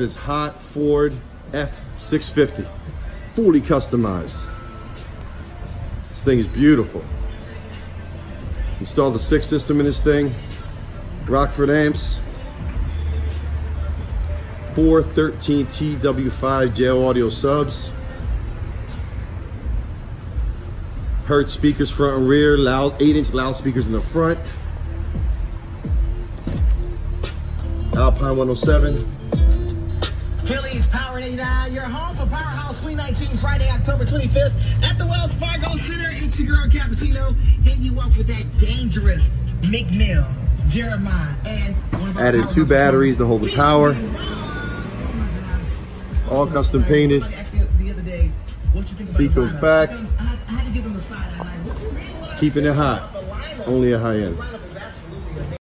this hot Ford F650, fully customized. This thing is beautiful. Installed the six system in this thing, Rockford amps, 413 TW5 JL Audio subs, Hertz speakers front and rear, loud 8 inch loudspeakers in the front, Alpine 107. Phillies Power 89, your home for Powerhouse 2019, Friday, October 25th at the Wells Fargo Center. It's your girl Cappuccino, hitting you up with that dangerous McNeil, Jeremiah, and one of our Added two batteries to hold the power. All custom painted. somebody the other day, what you think about Seat the goes back. I had- to give them the side eye, what you really wanna Keeping it hot. about the lineup? Only a high end.